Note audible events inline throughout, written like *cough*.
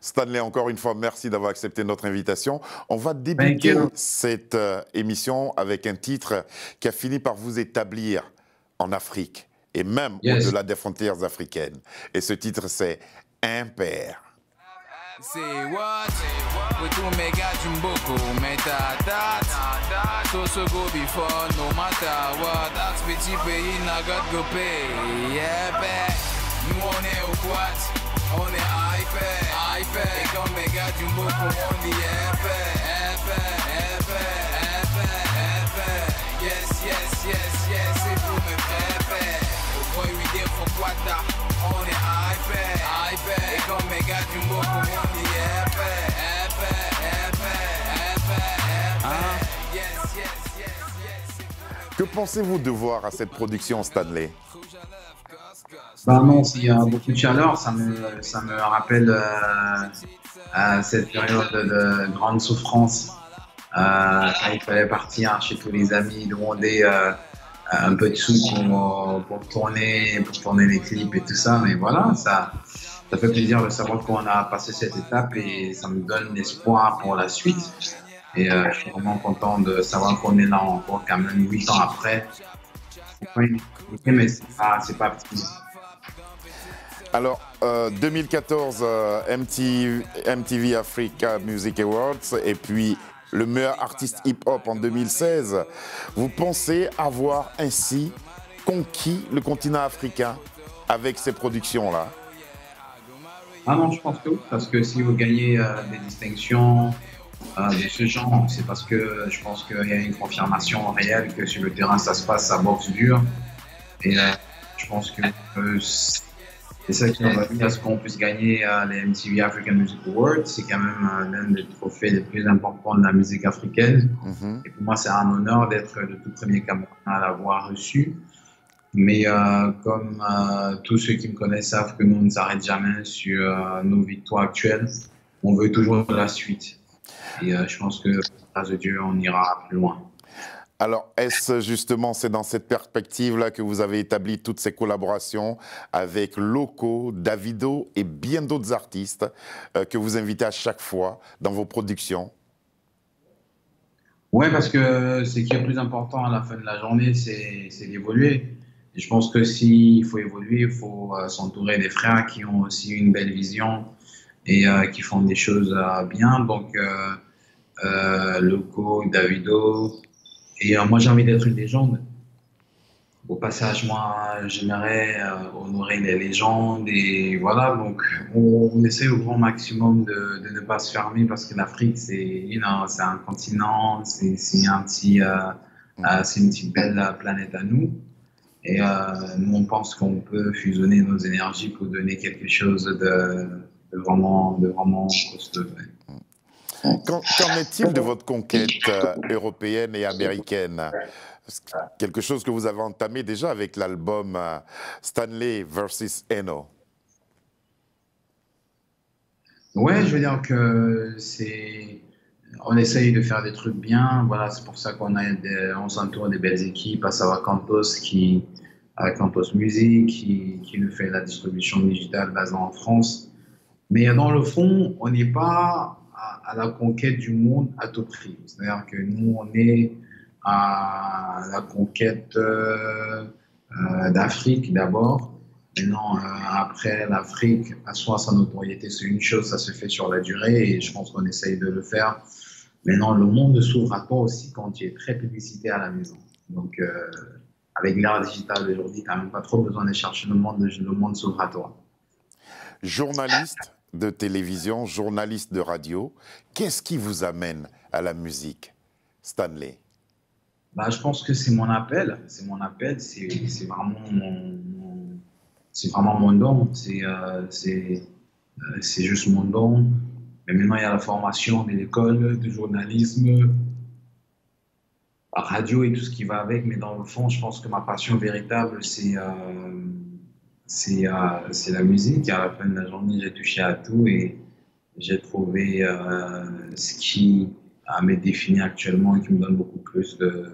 Stanley, encore une fois, merci d'avoir accepté notre invitation. On va débuter cette euh, émission avec un titre qui a fini par vous établir en Afrique et même au-delà des frontières africaines. Et ce titre, c'est Impère. Say what? We do mega jumboko, meta that. So so go before, no matter what. That's petit pays, na God go pay. Yeah, bet. Nous on est au quad, on est hyper, hyper. Et comme mega jumboko, on dit épais, épais, épais, épais, épais. Yes, yes, yes, yes, c'est pour mes frères. Au point 8 for quad, Et comme mega jumboko, on Que pensez-vous de voir à cette production Stanley? Bah non, s'il y a beaucoup de chaleur, ça me, ça me rappelle euh, à cette période de, grande souffrance, euh, quand il fallait partir chez tous les amis, demander euh, un peu de sous pour, pour, tourner, pour tourner les clips et tout ça. Mais voilà, ça, ça fait plaisir de savoir qu'on a passé cette étape et ça me donne l'espoir pour la suite. Et euh, je suis vraiment content de savoir qu'on est là encore quand même 8 ans après. Mais c'est pas, petit. Alors, 2014, euh, MTV, MTV, Africa Music Awards et puis le meilleur artiste hip-hop en 2016. Vous pensez avoir ainsi conquis le continent africain avec ces productions-là? Ah non, je pense que oui, parce que si vous gagnez euh, des distinctions, de ce genre, c'est parce que je pense qu'il y a une confirmation réelle que sur le terrain ça se passe, ça boxe dur. Et euh, je pense que euh, c'est ça qui nous a mis à ce qu'on puisse gagner euh, les MTV African Music Awards. C'est quand même l'un des trophées les plus importants de la musique africaine. Mm-hmm. Et pour moi, c'est un honneur d'être le tout premier Camerounais à l'avoir reçu. Mais comme tous ceux qui me connaissent savent que nous ne s'arrête jamais sur nos victoires actuelles, on veut toujours la suite. Et euh, je pense que, grâce à Dieu, on ira plus loin. Alors, est-ce justement, c'est dans cette perspective-là que vous avez établi toutes ces collaborations avec Loco, Davido et bien d'autres artistes euh, que vous invitez à chaque fois dans vos productions? Oui, parce que ce qui est plus important à la fin de la journée, c'est d'évoluer. Je pense que s'il faut évoluer, il faut euh, s'entourer des frères qui ont aussi une belle vision et qui font des choses bien. Donc, euh, Loco, Davido. Et euh, moi, j'ai envie d'être une légende. Au passage, moi, j'aimerais euh, honorer les légendes. Et voilà, donc on, essaie au grand maximum de, ne pas se fermer parce que l'Afrique, c'est un continent, c'est un petit, une petite belle planète à nous. Et nous, on pense qu'on peut fusionner nos énergies pour donner quelque chose de, vraiment, de vraiment costaud. Qu'en est-il de votre conquête euh, européenne et américaine? Quelque chose que vous avez entamé déjà avec l'album euh, Stanley versus Eno. Ouais, je veux dire que c'est. On essaye de faire des trucs bien. Voilà, c'est pour ça qu'on a s'entoure des belles équipes, à savoir Campos qui, à Campos Music, qui, qui nous fait la distribution digitale basée en France. Mais dans le fond, on n'est pas à, la conquête du monde à tout prix. C'est-à-dire que nous, on est à la conquête euh, euh, d'Afrique d'abord. Maintenant, euh, après, l'Afrique assoit sa notoriété, c'est une chose, ça se fait sur la durée et je pense qu'on essaye de le faire. Maintenant, le monde s'ouvre à toi aussi quand tu es très publicité à la maison. Donc, avec l'ère digitale d'aujourd'hui, tu n'as même pas trop besoin de chercher le monde, le monde s'ouvre à toi. Journaliste, de télévision, journaliste de radio. Qu'est-ce qui vous amène à la musique, Stanley? Bah, Je pense que c'est mon appel. C'est mon appel. C'est vraiment mon, c'est vraiment mon don. C'est euh, euh, c'est juste mon don. Mais maintenant, il y a la formation de l'école, de journalisme, la radio et tout ce qui va avec. Mais dans le fond, je pense que ma passion véritable, c'est euh, euh, c'est la musique. À la fin de la journée, j'ai touché à tout et j'ai trouvé euh, ce qui m'être défini actuellement et qui me donne beaucoup plus de,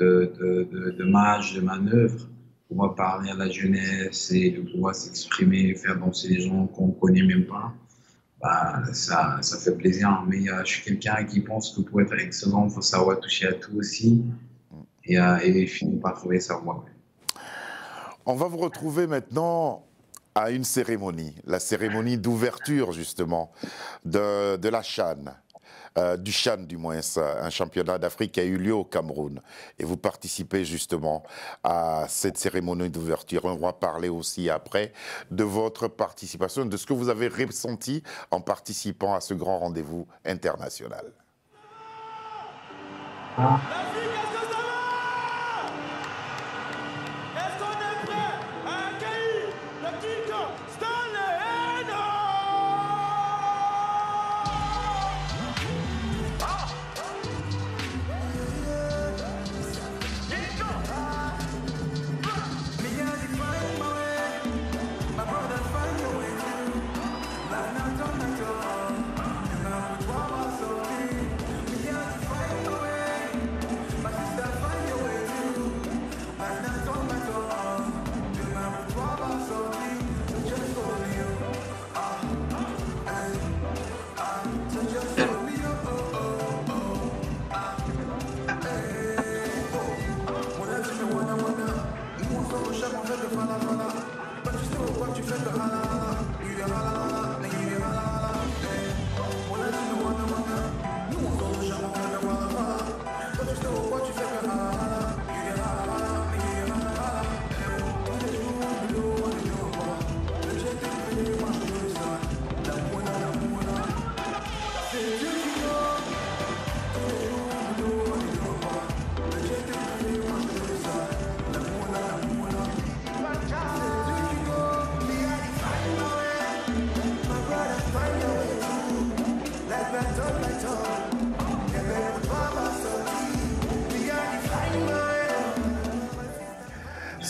de, de, de, marge, de manœuvre, pouvoir parler à la jeunesse et de pouvoir s'exprimer, faire danser les gens qu'on ne connaît même pas, bah, ça, ça fait plaisir. Mais euh, je suis quelqu'un qui pense que pour être excellent, il faut savoir toucher à tout aussi et, euh, et finir par trouver sa voie. On va vous retrouver maintenant à une cérémonie, la cérémonie d'ouverture justement de, de la Chane. Euh, du Chan du moins, un championnat d'Afrique qui a eu lieu au Cameroun. Et vous participez justement à cette cérémonie d'ouverture. On va parler aussi après de votre participation, de ce que vous avez ressenti en participant à ce grand rendez-vous international.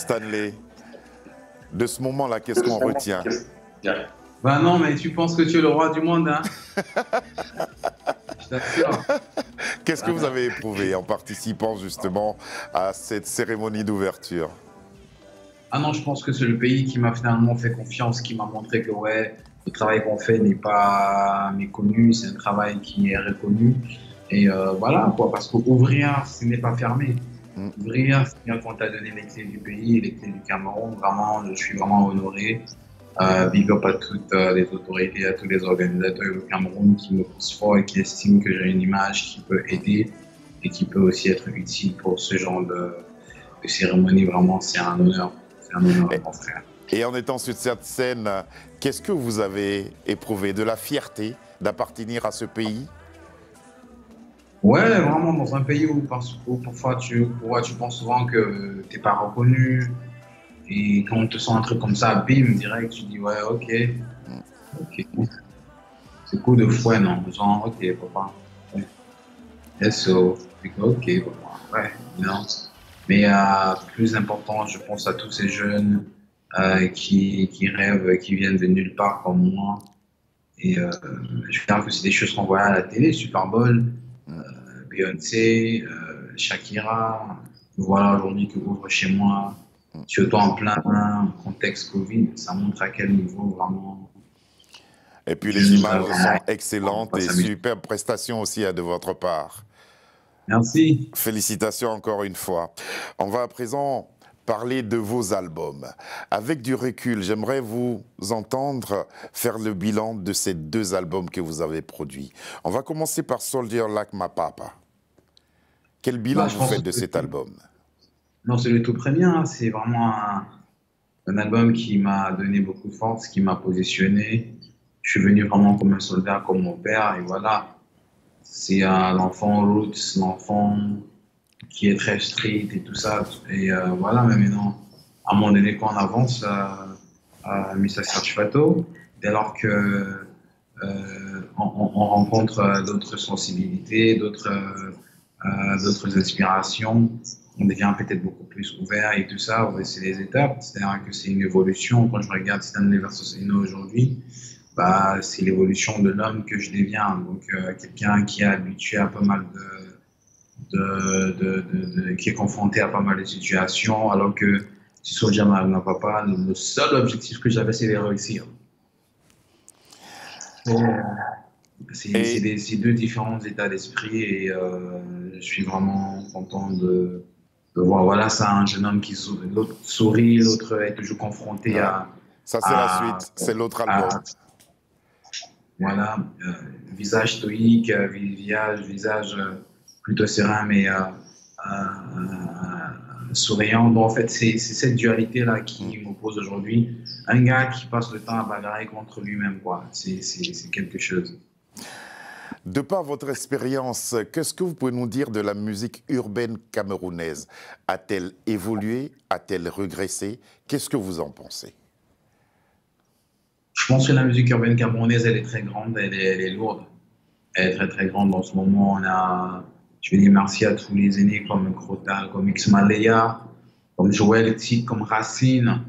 Stanley, de ce moment-là, qu'est-ce qu'on retient? Ben non, mais tu penses que tu es le roi du monde, hein? Je t'assure. Qu'est-ce que vous avez éprouvé en participant justement à cette cérémonie d'ouverture? Ah non, je pense que c'est le pays qui m'a finalement fait confiance, qui m'a montré que ouais, le travail qu'on fait n'est pas méconnu, c'est un travail qui est reconnu. Et euh, voilà, quoi, parce qu'ouvrir, ce n'est pas fermé. Ouvrir, c'est qu'on t'a donné les clés du pays, les clés du Cameroun. Vraiment, je suis vraiment honoré. Euh, big à toutes euh, les autorités, à tous les organisateurs du Cameroun qui me poussent fort et qui estiment que j'ai une image qui peut aider et qui peut aussi être utile pour ce genre de, cérémonie. Vraiment, c'est un honneur. C'est un honneur, mon frère. Et en étant sur cette scène, qu'est-ce que vous avez éprouvé? De la fierté d'appartenir à ce pays? Ouais, vraiment, dans un pays où, parfois tu, tu penses souvent que tu n'es pas reconnu. Et quand on te sent un truc comme ça, bim, direct, tu dis ouais, ok. Ok. C'est cool de fouet, non Genre, ok, papa. SO. Ok, papa. Ouais, non. Mais euh, plus important, je pense à tous ces jeunes euh, qui, qui rêvent, qui viennent de nulle part comme moi. Et euh, je veux dire que c'est des choses qu'on voit à la télé, Super Bowl. Beyoncé, euh, Shakira, voilà aujourd'hui que ouvre chez moi, surtout en plein contexte Covid, ça montre à quel niveau vraiment. Et puis les images sont excellentes et superbes prestations aussi de votre part. Merci. Félicitations encore une fois. On va à présent parler de vos albums. Avec du recul, j'aimerais vous entendre faire le bilan de ces deux albums que vous avez produits. On va commencer par Soldier Like My Papa. Quel bilan bah, vous faites de cet album Non, c'est le tout premier. Hein. C'est vraiment un, album qui m'a donné beaucoup de force, qui m'a positionné. Je suis venu vraiment comme un soldat, comme mon père, et voilà. C'est l'enfant roots, l'enfant qui est très street et tout ça. Et euh, voilà, mais maintenant, à un moment donné, quand on avance à, à Mr. Serge Fato, dès lors que euh, on, rencontre d'autres sensibilités, d'autres d'autres inspirations, on devient peut-être beaucoup plus ouvert et tout ça. C'est les étapes, c'est-à-dire que c'est une évolution. Quand je regarde Stanley versus Eno aujourd'hui, bah, c'est l'évolution de l'homme que je deviens. Donc, euh, quelqu'un qui est habitué à pas mal de, de, de, qui est confronté à pas mal de situations, alors que si Soulja n'a pas, le seul objectif que j'avais, c'est de réussir. C'est deux différents états d'esprit et euh, suis vraiment content de, de voir, voilà, ça, un jeune homme qui sourit, l'autre est toujours confronté à. Ça, c'est la suite, c'est l'autre album. voilà, euh, visage stoïque, euh, visage, visage euh, plutôt serein, mais souriant. Donc, en fait, c'est cette dualité-là qui m'oppose aujourd'hui. Un gars qui passe le temps à bagarrer contre lui-même, quoi. C'est quelque chose. De par votre expérience, qu'est-ce que vous pouvez nous dire de la musique urbaine camerounaise? A-t-elle évolué? A-t-elle régressé? Qu'est-ce que vous en pensez? Je pense que la musique urbaine camerounaise, elle est très grande, elle est, lourde. Elle est très très grande. En ce moment, on a, je vais dire merci à tous les aînés comme Crota, comme X Malaya, comme Joël Tic, comme Racine.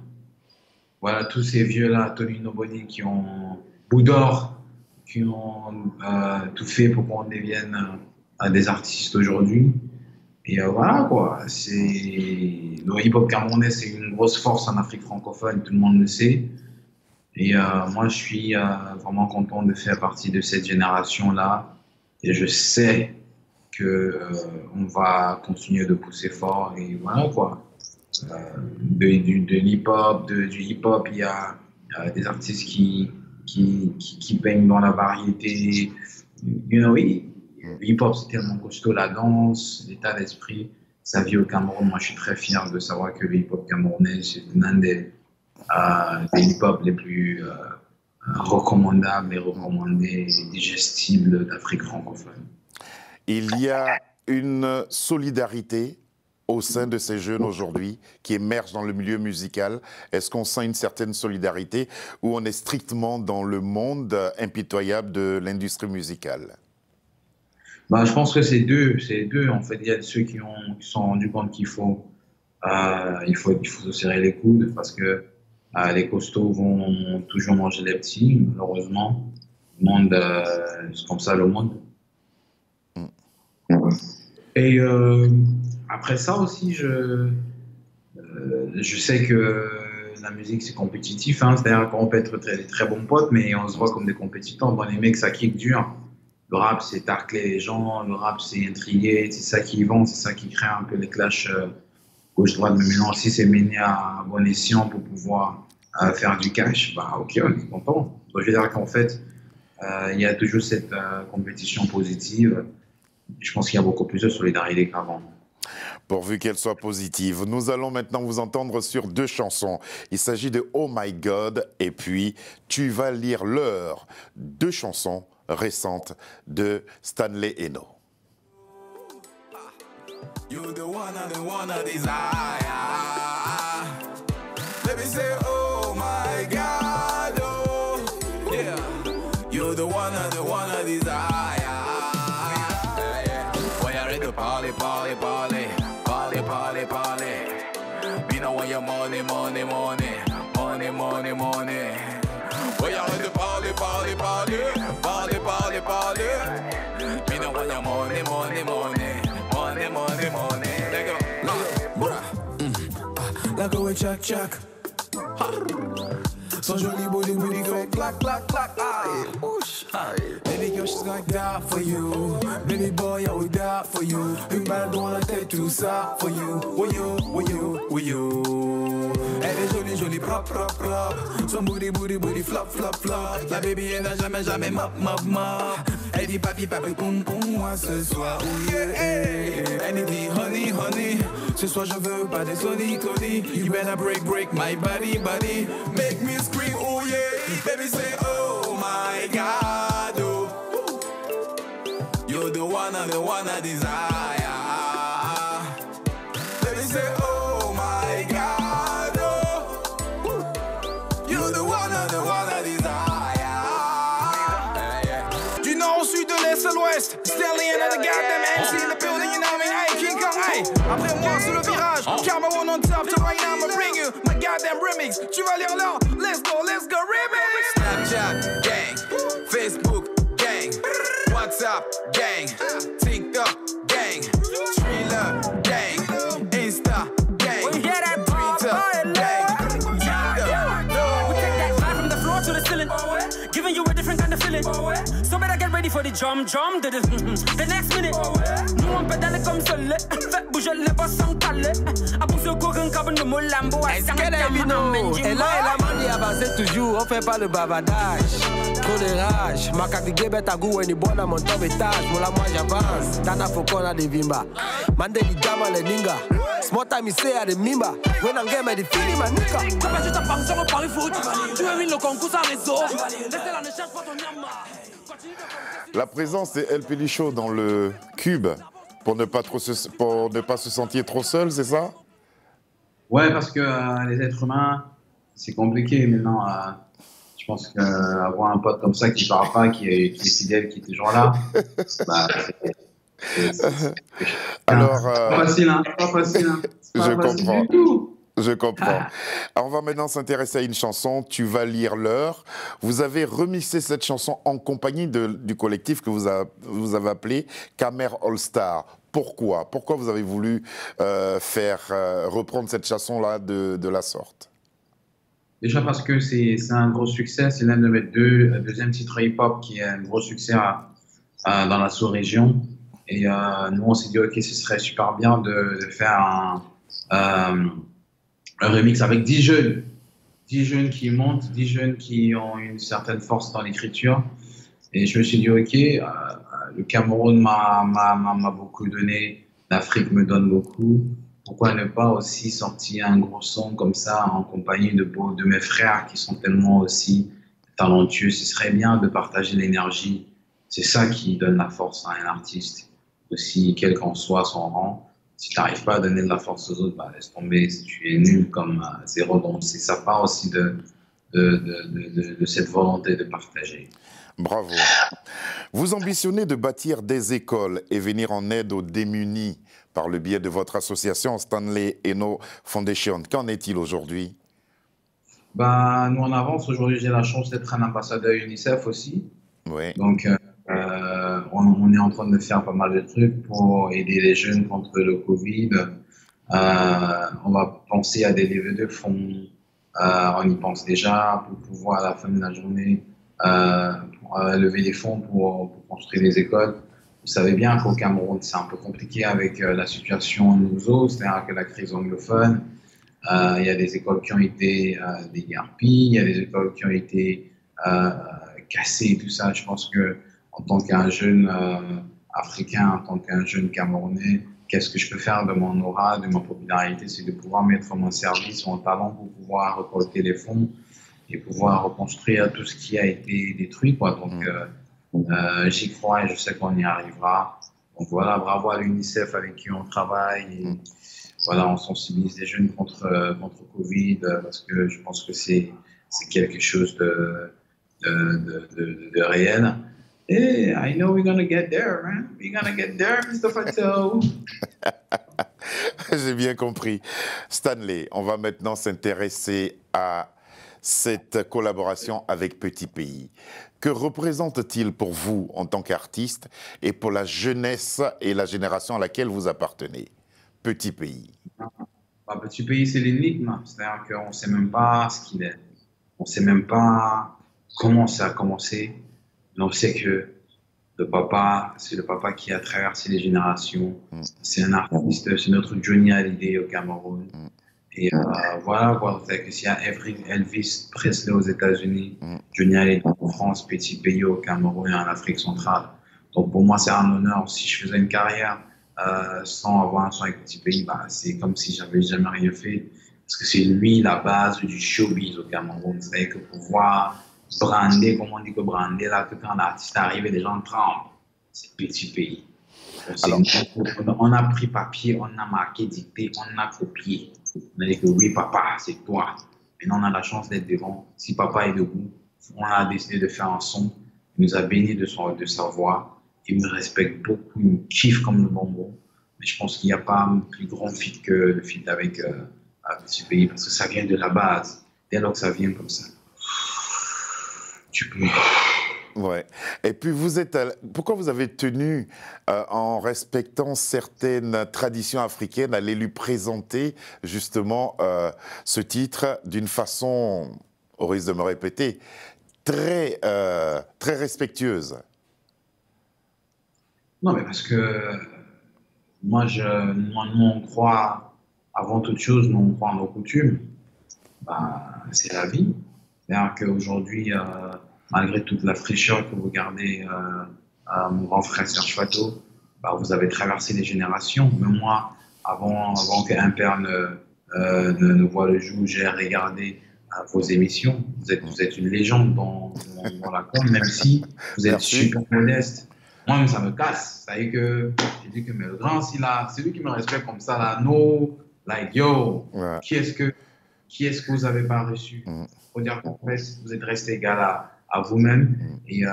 Voilà, tous ces vieux-là, Tony Noboni qui ont Boudor, qui ont euh, tout fait pour qu'on devienne euh, des artistes aujourd'hui. Et euh, voilà quoi, c'est le hip-hop camerounais, c'est une grosse force en Afrique francophone, tout le monde le sait. Et moi, je suis vraiment content de faire partie de cette génération-là. Et je sais que on va continuer de pousser fort. Et voilà quoi. de, de l'hip-hop, du hip-hop, il y a des artistes qui, qui, qui, baigne dans la variété. You know, oui, le hip-hop, c'est tellement costaud, la danse, l'état d'esprit, sa vie au Cameroun. Moi, je suis très fier de savoir que le hip-hop camerounais, c'est l'un des, euh, des hip-hop les plus euh, recommandables et recommandés et digestibles d'Afrique francophone. Il y a une solidarité au sein de ces jeunes aujourd'hui qui émergent dans le milieu musical? Est-ce qu'on sent une certaine solidarité ou on est strictement dans le monde impitoyable de l'industrie musicale? Bah, Je pense que c'est deux. C'est deux. En fait, il y a ceux qui, ont, qui sont rendus compte qu'il faut, euh, il faut, il faut se serrer les coudes parce que euh, les costauds vont toujours manger les petits, malheureusement. Le monde, euh, c'est comme ça le monde. Mm. Et après ça aussi, je, euh, je sais que la musique c'est compétitif. Hein, C'est-à-dire qu'on peut être très, très bons potes, mais on se voit comme des compétiteurs. Bon, les mecs, ça kick dur. Le rap, c'est tarcler les gens. Le rap, c'est intriguer. C'est ça qui vend. C'est ça qui crée un peu les clashs euh, gauche-droite. Mais maintenant, si c'est mené à bon escient pour pouvoir euh, faire du cash, bah ok, on est content. Donc, je veux dire qu'en fait, il y a toujours cette compétition positive. Je pense qu'il y a beaucoup plus de solidarité qu'avant pourvu qu'elle soit positive. Nous allons maintenant vous entendre sur deux chansons. Il s'agit de Oh My God et puis Tu vas lire l'heure. Deux chansons récentes de Stanley Eno. Way check check. So joli body booty go clack clack clack aye. Whoosh aye. Baby girl she's gonna die for you. Baby boy I will die for you. Une balle dans la tête tout ça for you. For you, for you, for you? Elle est jolie jolie propre propre propre. Son booty booty booty flop flop flop. La baby elle n'a jamais jamais mop mop mop. Elle dit papi papi poum poum moi ce soir. Oh yeah. Elle dit honey honey. Ce soir je veux pas des Sony Cody. You better break break my body body. Make me scream, oh yeah. Baby say, oh my God, oh. You're the one and the one I desire. Après moi, sur le virage. Karma one on top, so right now I'ma bring you my goddamn remix. Tu vas lire là, let's go, let's go, remix. Snapchat, gang. Facebook, gang. WhatsApp, gang. Ready for the drum, drum. The, *laughs* the, the next minute. Oh, nous *laughs* *laughs* on pédale comme seul. Fait bouger les boss sans caler. A pousser au courant comme nous molambo. Est-ce qu'elle est vino Et là, elle a manie avancer toujours, on fait pas le bavardage. Trop de rage, Ma makaki bête à goût, ni bonne à mon top étage. Moula, moi j'avance, Tana Fokona de Vimba. Mande di jama le ninga. Small time, il sait à de mimba. When I'm game, il fini ma nika. Comme je t'apprends sur le pari foot. Tu veux win le concours sans réseau. Laissez-la, ne cherche pas ton yama. La présence de El Pelicho dans le cube pour ne pas, trop se, pour ne pas se sentir trop seul, c'est ça Ouais, parce que euh, les êtres humains, c'est compliqué maintenant. euh, je pense qu'avoir un pote comme ça qui parle pas, qui est, fidèle, qui est toujours là, bah, c'est- euh, pas facile, hein, pas facile. Hein. Pas Je facile comprends. du tout. Je comprends. Alors, on va maintenant s'intéresser à une chanson, Tu vas lire l'heure. Vous avez remixé cette chanson en compagnie de- du collectif que vous, a- vous avez appelé Camer All Star. Pourquoi? Pourquoi vous avez voulu euh, faire euh, reprendre cette chanson-là de, de la sorte? Déjà parce que c'est un gros succès, c'est l'un de mes deux deuxième titre hip-hop qui est un gros succès à- à- dans la sous-région. Et euh, nous, on s'est dit, OK, ce serait super bien de, de faire un, euh, un remix avec 10 jeunes. 10 jeunes qui montent, 10 jeunes qui ont une certaine force dans l'écriture. Et je me suis dit, OK, euh, euh, le Cameroun m'a beaucoup donné, l'Afrique me donne beaucoup. Pourquoi ne pas aussi sortir un gros son comme ça en compagnie de mes frères qui sont tellement aussi talentueux? Ce serait bien de partager l'énergie. C'est ça qui donne la force à un artiste. Aussi, quel qu'en soit son rang, si tu n'arrives pas à donner de la force aux autres, bah, laisse tomber. Si tu es nul comme euh, zéro, donc c'est ça part aussi de, de, de, cette volonté de partager. Bravo. Vous ambitionnez de bâtir des écoles et venir en aide aux démunis par le biais de votre association Stanley Eno Foundation. Qu'en est-il aujourd'hui? Bah, nous, on avance. Aujourd'hui, j'ai la chance d'être un ambassadeur UNICEF aussi. Oui. Donc, euh, on, est en train de faire pas mal de trucs pour aider les jeunes contre le Covid. Euh, on va penser à des levées de fonds. Euh, on y pense déjà pour pouvoir, à la fin de la journée, euh, lever des fonds pour, construire des écoles. Vous savez bien qu'au Cameroun, c'est un peu compliqué avec la situation nouveau, c'est-à-dire que la crise anglophone. Il y a des écoles qui ont été euh, déguerpies, il y a des écoles qui ont été cassées, tout ça. Je pense que en tant qu'un jeune euh, africain, en tant qu'un jeune camerounais, qu'est-ce que je peux faire de mon aura, de ma popularité, c'est de pouvoir mettre mon service mon talent pour pouvoir récolter les fonds et pouvoir reconstruire tout ce qui a été détruit. Quoi. Donc, Mm. euh, euh, j'y crois et je sais qu'on y arrivera. Donc voilà, bravo à l'UNICEF avec qui on travaille. Et, Mm. voilà, on sensibilise les jeunes contre, contre Covid parce que je pense que c'est quelque chose de, de, de, de, de réel. Et I know we're gonna get there, man. We're gonna get there, Mr. Fatou. *laughs* J'ai bien compris. Stanley, on va maintenant s'intéresser à cette collaboration avec Petit Pays. Que représente-t-il pour vous en tant qu'artiste et pour la jeunesse et la génération à laquelle vous appartenez? Petit Pays. Bah, Petit Pays, c'est l'énigme. C'est-à-dire qu'on ne sait même pas ce qu'il est. On ne sait même pas comment ça a commencé. Mais on sait que le papa, c'est le papa qui a traversé les générations. Mm. C'est un artiste, c'est notre Johnny Hallyday au Cameroun. Mm. Et euh, voilà, quoi. C'est que s'il y a Elvis- Elvis Presley aux États-Unis, Mm. Johnny Hallyday en France, Petit Pays au Cameroun et en Afrique centrale. Donc pour moi, c'est un honneur. Si je faisais une carrière euh, sans avoir un son avec Petit Pays, bah, c'est comme si j'avais jamais rien fait. Parce que c'est lui la base du showbiz au Cameroun. C'est que pouvoir brander, comme on dit que brander, là, que quand un artiste arrive et les gens tremblent, c'est Petit Pays. Alors- on a pris papier, on a marqué, dicté, on a copié. On a dit que oui, papa, c'est toi. Maintenant, on a la chance d'être devant. Si papa est debout, on a décidé de faire un son. Il nous a bénis de, son, de sa voix. Il me respecte beaucoup, il me kiffe comme le bonbon. Mais je pense qu'il n'y a pas un plus grand fit que le fit avec euh, petit pays parce que ça vient de la base. Dès lors que ça vient comme ça, tu peux, Ouais. Et puis vous êtes. Pourquoi vous avez tenu, euh, en respectant certaines traditions africaines, à aller lui présenter justement euh, ce titre d'une façon, au risque de me répéter, très, euh, très respectueuse? Non, mais parce que moi, je, moi, nous, on croit, avant toute chose, nous, on croit en nos coutumes. Ben, c'est la vie. C'est-à-dire qu'aujourd'hui, malgré toute la fraîcheur que vous gardez euh, à mon grand frère Serge Fato, bah, vous avez traversé les générations. Même moi, avant, avant qu'un père ne, euh, ne, voit le jour, j'ai regardé euh, vos émissions. Vous êtes, vous êtes une légende dans, dans, la com, même si vous êtes super modeste. Moi, ça me casse. Ça veut que j'ai dit que mais le grand, c'est lui qui me respecte comme ça, là, no, like yo, qui est-ce que, qui est-ce que vous avez pas reçu? Mm. Qu'en fait, vous êtes resté égal à, à vous-même mm. et euh,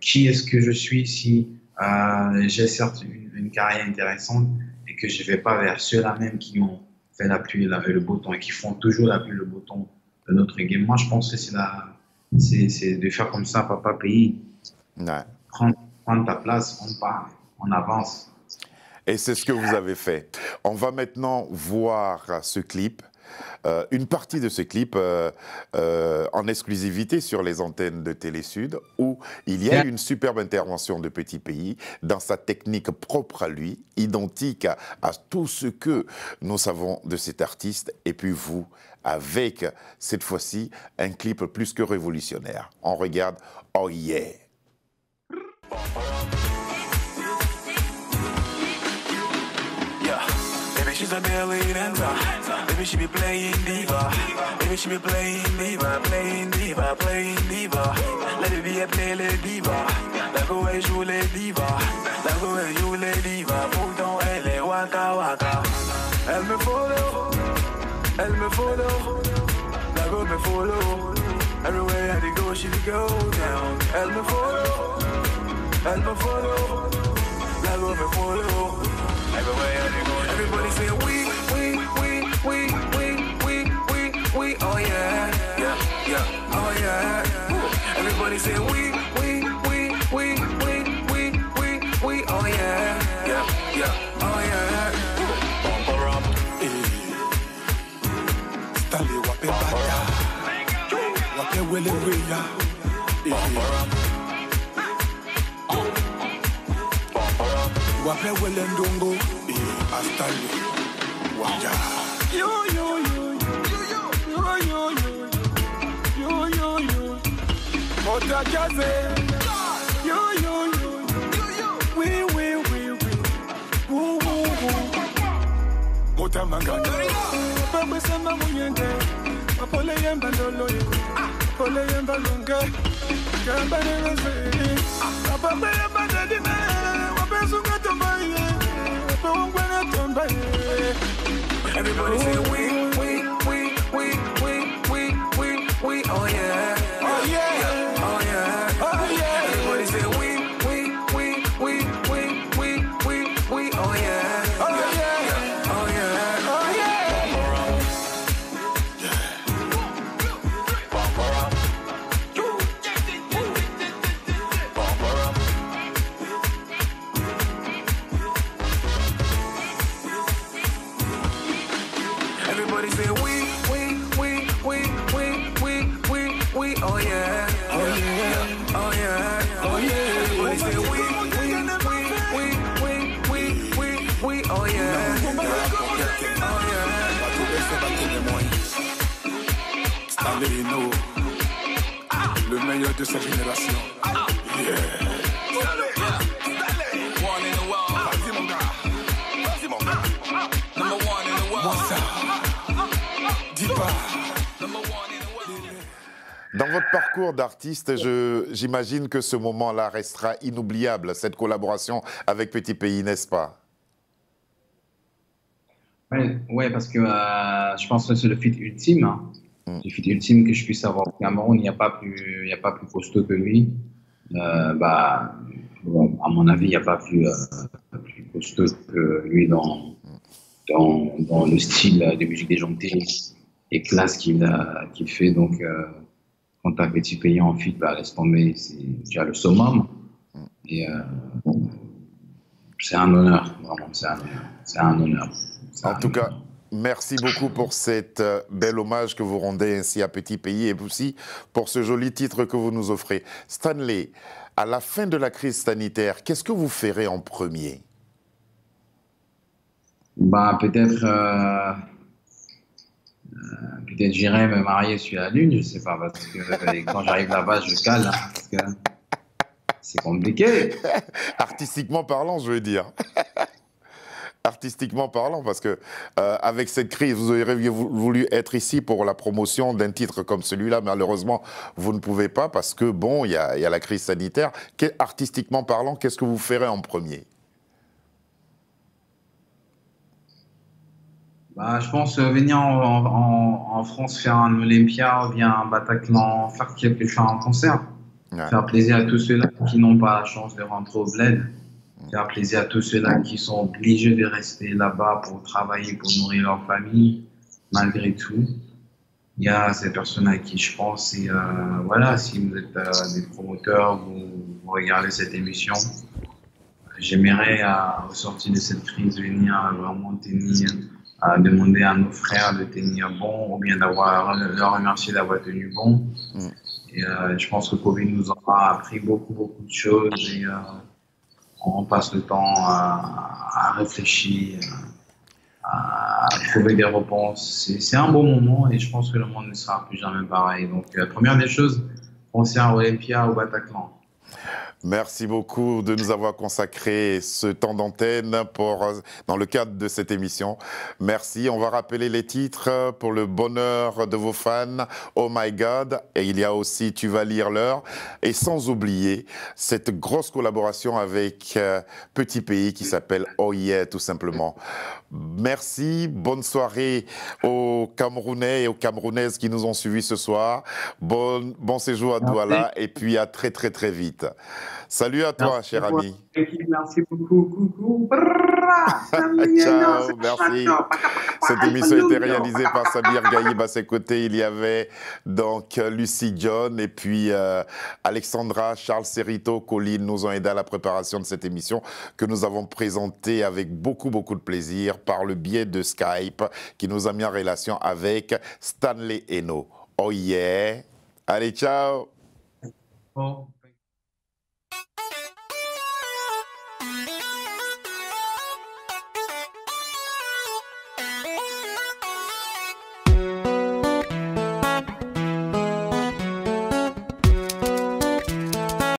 qui est-ce que je suis si euh, j'ai certes une, carrière intéressante et que je ne vais pas vers ceux-là même qui ont fait la pluie et le beau temps et qui font toujours la pluie et le beau temps de notre game? Moi, je pense que c'est, c'est, de faire comme ça, papa pays. Prendre, prendre ta place, on part, on avance. Et c'est ce que vous avez fait. On va maintenant voir ce clip. Euh, une partie de ce clip euh, euh, en exclusivité sur les antennes de Télé Sud, où il y a une superbe intervention de Petit Pays dans sa technique propre à lui, identique à, à tout ce que nous savons de cet artiste, et puis vous, avec cette fois-ci un clip plus que révolutionnaire. On regarde Oh yeah! she's a Maybe she be playing diva. Maybe she be playing diva, playing diva, playing diva. Let it be a play les diva. Like elle joue les diva. Like elle joue les diva. Pourtant elle est eh, waka waka. Elle me follow. Elle me follow. Like où me follow. Everywhere I go, she be go down. Elle me follow. Elle me follow. Like où me follow. Everywhere I go. Everybody say we, we, we, we, we, we, we, we, oh yeah, yeah, yeah, oh yeah. Everybody say we, we, we, we, we, we, we, we, oh yeah, yeah, yeah, oh yeah. Bumper up, eh. Stanley wape bata, wape wele weya, bumper up. Wape wele ndongo. Astali Wanja. Yo yo mutamangana bakwesamba munyende mapole yemba ndoloyo pole yemba lunge. Ngamba nebezeli apapeyemba ndedine Everybody say je- j'imagine que ce moment-là restera inoubliable, cette collaboration avec Petit Pays, n'est-ce pas? Ouais, ouais, parce que euh, je pense que c'est le fit ultime. hein. Mm. Le fit ultime que je puisse avoir au Cameroun, il n'y a, pas plus- il a pas plus costaud que lui. Euh, bah, bon, à mon avis, il n'y a pas plus, euh, plus costaud que lui dans, dans, dans le style de musique déjantée et classe qu'il a- qu'il fait. Donc, euh, quand tu as Petit Pays en fit, bah, laisse tomber, c'est déjà le summum. Et euh, c'est un honneur, vraiment, c'est un honneur. C'est un honneur. En tout cas, Merci beaucoup pour cet euh, bel hommage que vous rendez ainsi à Petit Pays et aussi pour ce joli titre que vous nous offrez. Stanley, à la fin de la crise sanitaire, qu'est-ce que vous ferez en premier? Bah, Peut-être euh, peut-être j'irai me marier sur la Lune, je sais pas, parce que quand j'arrive là-bas, je cale, hein, c'est compliqué. *laughs* Artistiquement parlant, je veux dire. *laughs* artistiquement parlant, parce que euh, avec cette crise, vous auriez voulu être ici pour la promotion d'un titre comme celui-là, malheureusement, vous ne pouvez pas parce que bon, il y, a, la crise sanitaire. artistiquement parlant, qu'est-ce que vous ferez en premier? Bah, je pense euh, venir en, France faire un Olympia ou bien un Bataclan, faire quelque chose en concert. Faire plaisir à tous ceux-là qui n'ont pas la chance de rentrer au bled faire plaisir à tous ceux-là qui sont obligés de rester là-bas pour travailler, pour nourrir leur famille, malgré tout. Il y a ces personnes à qui je pense. Et euh, voilà, si vous êtes euh, des promoteurs, vous, regardez cette émission, j'aimerais, à, au sortir de cette crise, venir vraiment tenir, à demander à nos frères de tenir bon, ou bien d'avoir leur remercier d'avoir tenu bon. Mm. Et euh, je pense que Covid nous aura appris beaucoup, beaucoup de choses. Et, on passe le temps à, réfléchir, à, trouver des réponses. C'est un bon moment et je pense que le monde ne sera plus jamais pareil. Donc, la première des choses, pensez à Olympia ou Bataclan. Merci beaucoup de nous avoir consacré ce temps d'antenne dans le cadre de cette émission. Merci. On va rappeler les titres pour le bonheur de vos fans. Oh my God. Et il y a aussi Tu vas lire l'heure. Et sans oublier cette grosse collaboration avec euh, Petit Pays qui s'appelle Oh yeah, tout simplement. Merci. Bonne soirée aux Camerounais et aux Camerounaises qui nous ont suivis ce soir. Bon, bon séjour à Douala et puis à très très très vite. Salut à toi, cher ami. Merci beaucoup. Coucou. *laughs* Ciao, merci. Cette émission a été réalisée par Sabir Gaïb. À ses côtés, il y avait donc Lucie John et puis euh, Alexandra, Charles Serrito, Colline nous ont aidé à la préparation de cette émission que nous avons présentée avec beaucoup, beaucoup de plaisir par le biais de Skype qui nous a mis en relation avec Stanley Eno. Oh yeah. Allez, ciao.